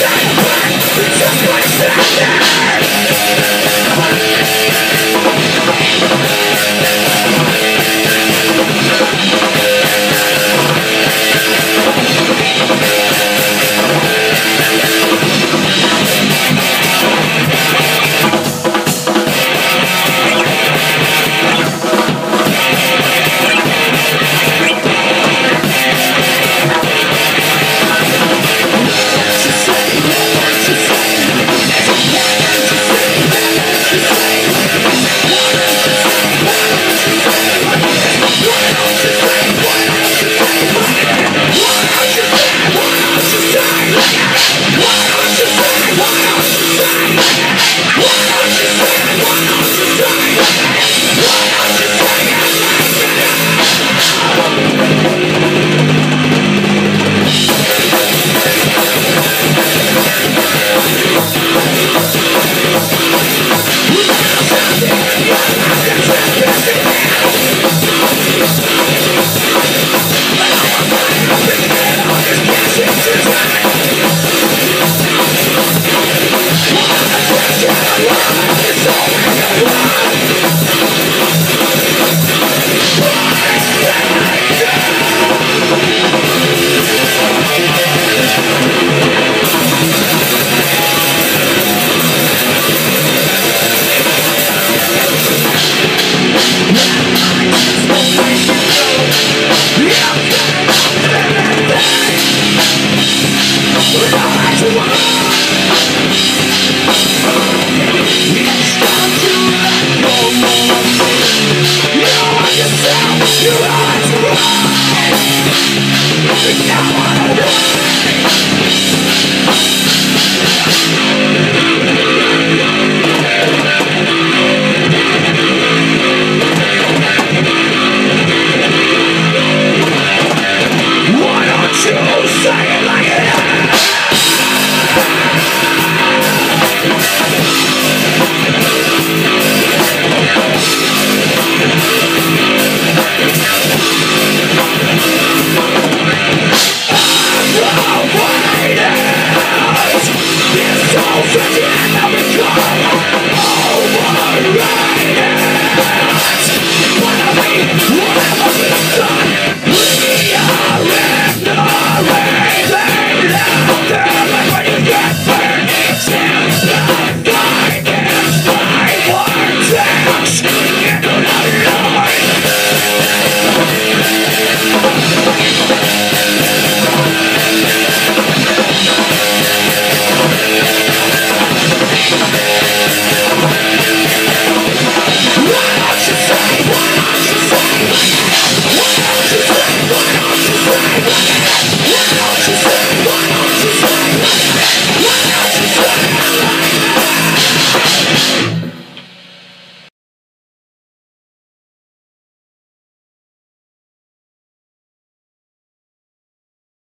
Yeah. Now I